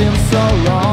seems so long.